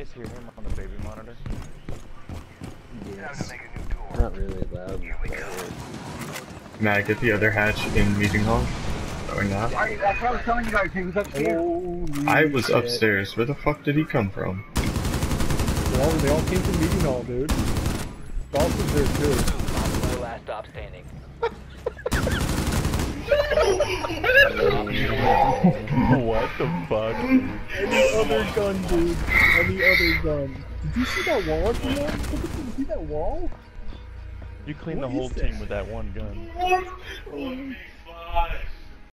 you guys hear him on the baby monitor? Yes. Not really loud. Matt, get the other hatch in meeting hall. Or not? I, that's what I was telling you guys. He was upstairs. Holy I was shit. upstairs. Where the fuck did he come from? They all, they all came from meeting hall, dude. Dolphin's there too. What the fuck? Any other gun, dude. Any other gun. Did you see that wall, Dion? Look at Did you see that wall? You cleaned What the whole team with that one gun. Oh,